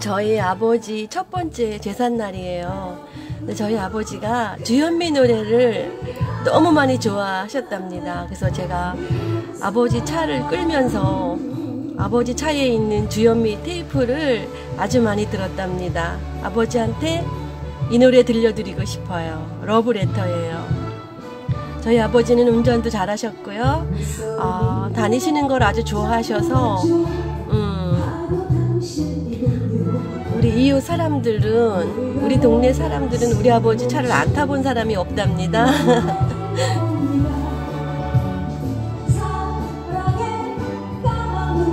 저희 아버지 첫 번째 제삿날이에요. 저희 아버지가 주현미 노래를 너무 많이 좋아하셨답니다. 그래서 제가 아버지 차를 끌면서 아버지 차에 있는 주현미 테이프를 아주 많이 들었답니다. 아버지한테 이 노래 들려드리고 싶어요. 러브레터예요. 저희 아버지는 운전도 잘하셨고요. 어, 다니시는 걸 아주 좋아하셔서 우리 이웃 사람들은 우리 동네 사람들은 우리 아버지 차를 안 타본 사람이 없답니다.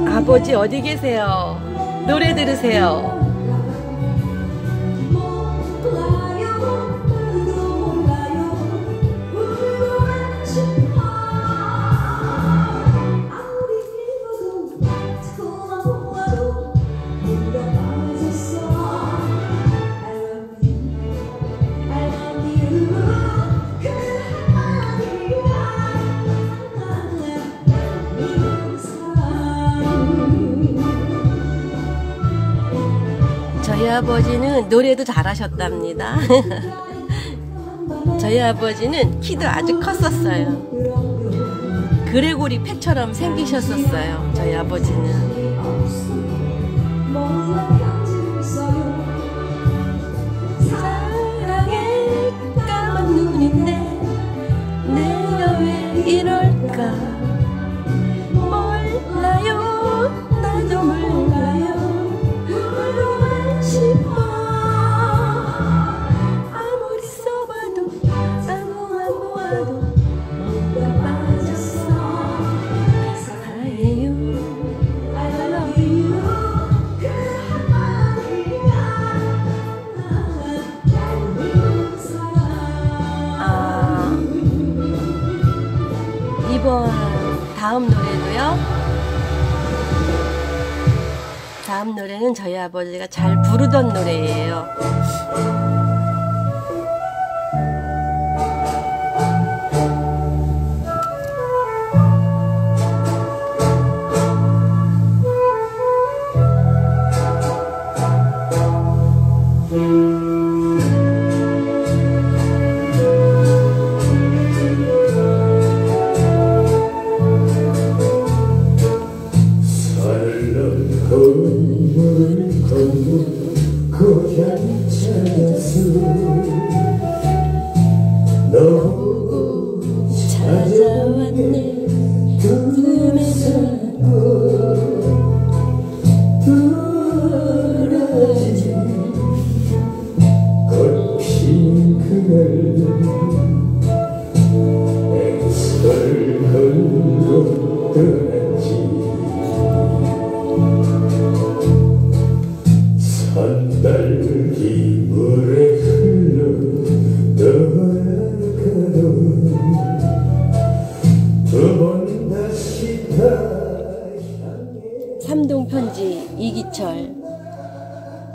아버지 어디 계세요? 노래 들으세요. 아버지는 노래도 잘하셨답니다. 저희 아버지는 키도 아주 컸었어요. 그레고리 펫처럼 생기셨었어요. 저희 아버지는. 사랑의 까만 눈인데 내가 왜 이럴까 다음 노래는 저희 아버지가 잘 부르던 노래예요.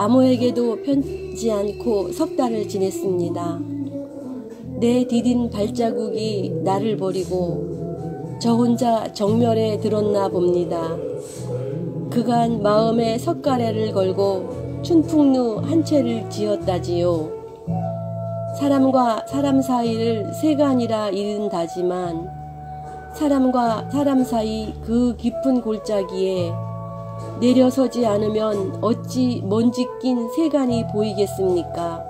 아무에게도 편지 않고 석 달을 지냈습니다. 내 디딘 발자국이 나를 버리고 저 혼자 정멸에 들었나 봅니다. 그간 마음에 석가래를 걸고 춘풍루 한 채를 지었다지요. 사람과 사람 사이를 세간이라 이른다지만 사람과 사람 사이 그 깊은 골짜기에 내려서지 않으면 어찌 먼지 낀 세간이 보이겠습니까?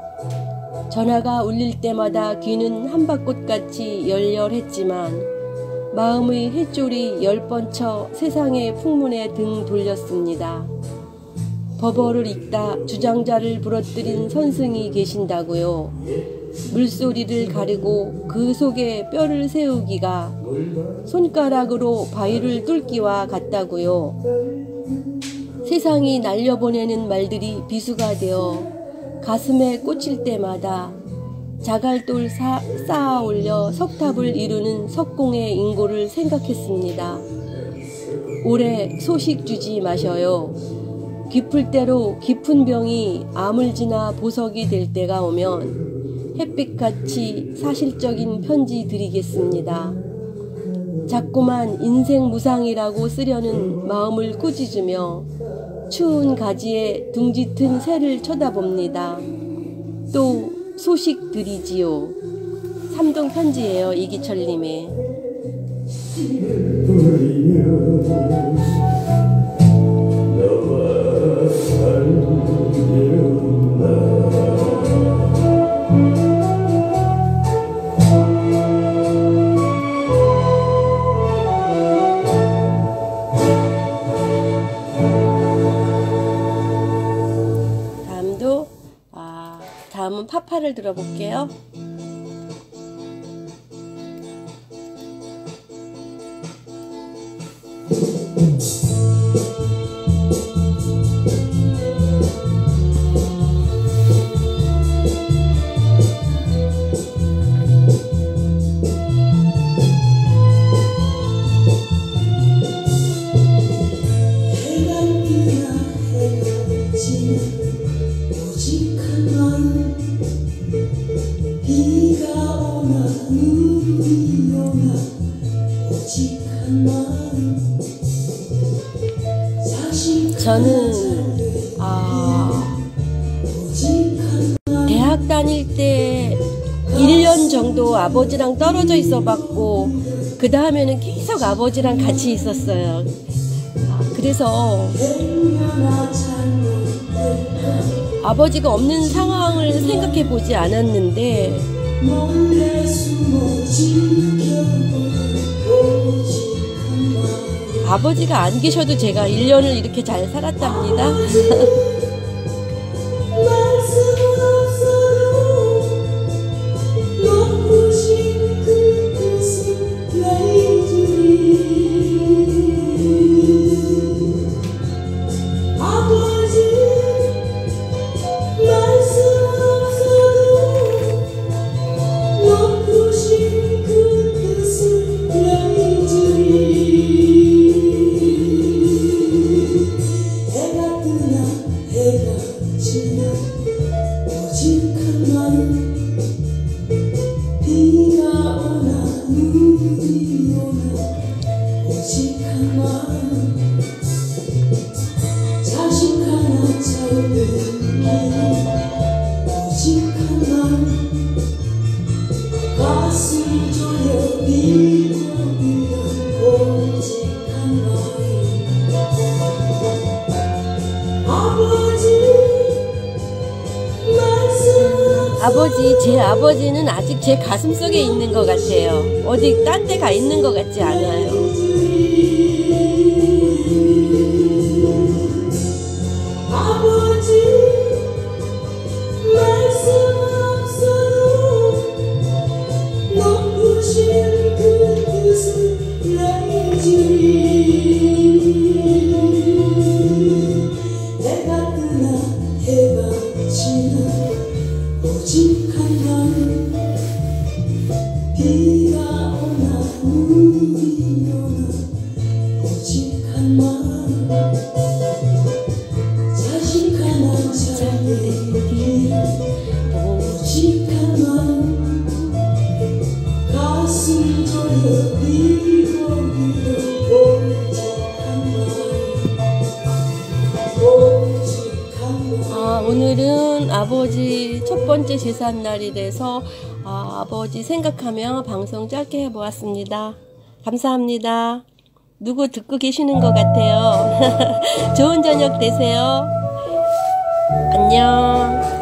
전화가 울릴 때마다 귀는 한밭꽃같이 열렬했지만 마음의 햇줄이 열 번 쳐 세상의 풍문에 등 돌렸습니다. 버버를 읽다 주장자를 부러뜨린 선승이 계신다고요. 물소리를 가리고 그 속에 뼈를 세우기가 손가락으로 바위를 뚫기와 같다고요. 세상이 날려보내는 말들이 비수가 되어 가슴에 꽂힐 때마다 자갈돌 사- 쌓아 올려 석탑을 이루는 석공의 인고를 생각했습니다. 올해 소식 주지 마셔요. 깊을 대로 깊은 병이 아물지나 보석이 될 때가 오면 햇빛같이 사실적인 편지 드리겠습니다. 자꾸만 인생 무상이라고 쓰려는 마음을 꾸짖으며 추운 가지에 둥짓은 새를 쳐다봅니다. 또 소식 드리지요. 삼동 편지예요, 이기철님의. 파파를 들어볼게요. 대학 다닐 때 1년 정도 아버지랑 떨어져 있어 봤고 그 다음에는 계속 아버지랑 같이 있었어요. 아, 그래서 아버지가 없는 상황을 생각해 보지 않았는데 아버지가 안 계셔도 제가 1년을 이렇게 잘 살았답니다. 아버지, 제 아버지는 아직 제 가슴 속에 있는 것 같아요. 어디 딴 데 가 있는 것 같지 않아요. 아버 아, 오늘은 아버지 첫 번째 제삿날이 돼서 아, 아버지 생각하며 방송 짧게 해보았습니다. 감사합니다. 누구 듣고 계시는 것 같아요. 좋은 저녁 되세요. 안녕.